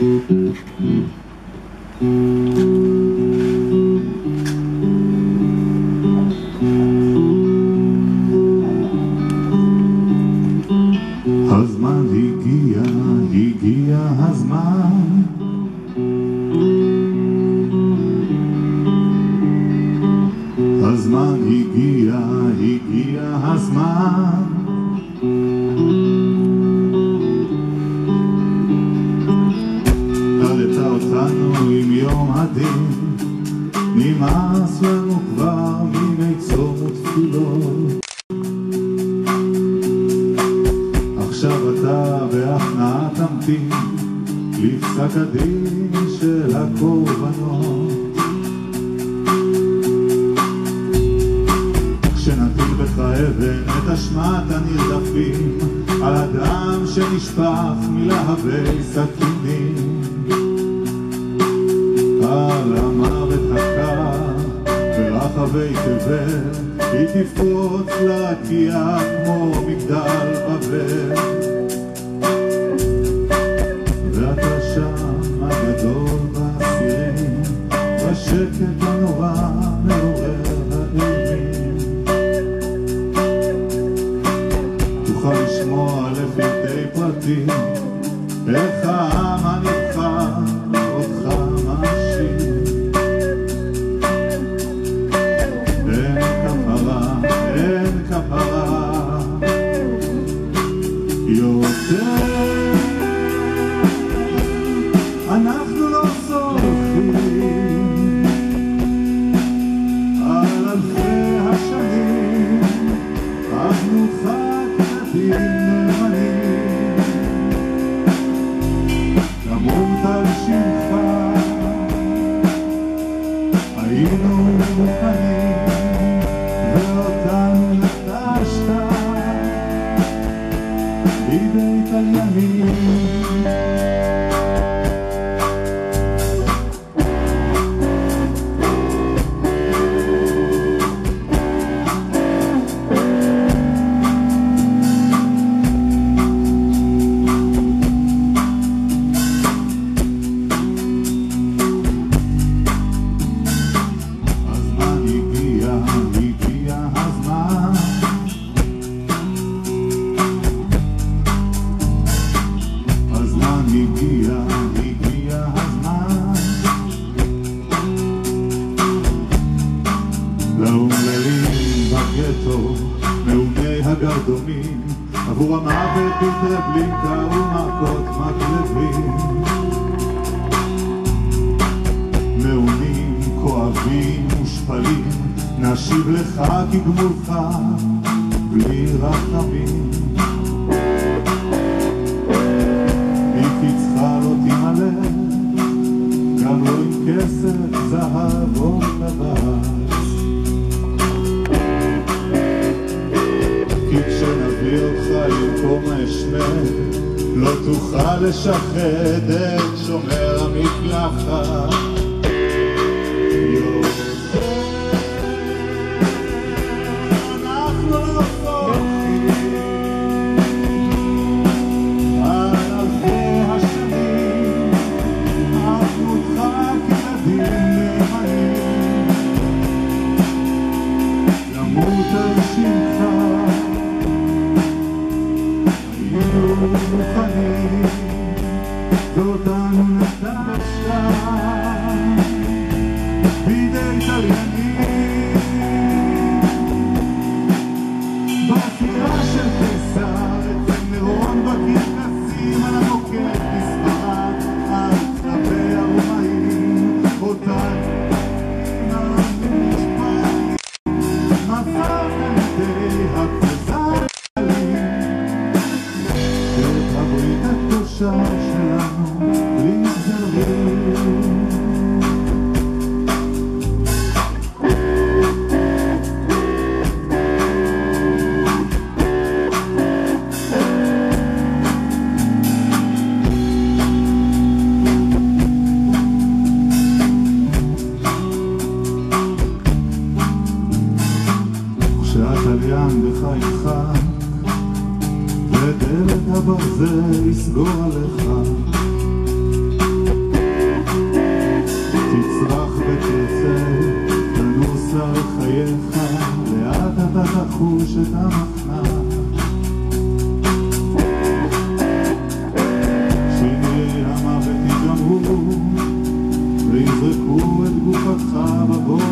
הזמן הגיע, הגיע הזמן. הזמן הגיע, הגיע הזמן הדין נמאס לנו כבר מימי צום ותפילות. עכשיו אתה בהכנעה תמתין לפסק הדין של הקורבנות. את אשמת הנרדפים על הדם שנשפך מלהבי סכינים על המוות הקר ברחבי תבל היא תפרוץ להקיע כמו מגדל בבל. ואתה שם הגדול באסירים בשקט הנורא מעורר האימים. תוכל לשמוע לפרטי פרטים איך your dad. עבור המוות בטרבלינקה ומכות מקלבים מעונים, כואבים ושפלים, נשיב לך כגמולך, בלי רחמים. למקום ההשמד, לא תוכל לשחד את שומר המקלחת. הקדושה שלנו. כשהתליין בחייך ודלת הברזל יסגור עליך. תצרח ותרצה, תנוס על חייך לאט אתה תחוש את המחנה. שיני המוות יגמרו ויזרקו את גופתך בבור.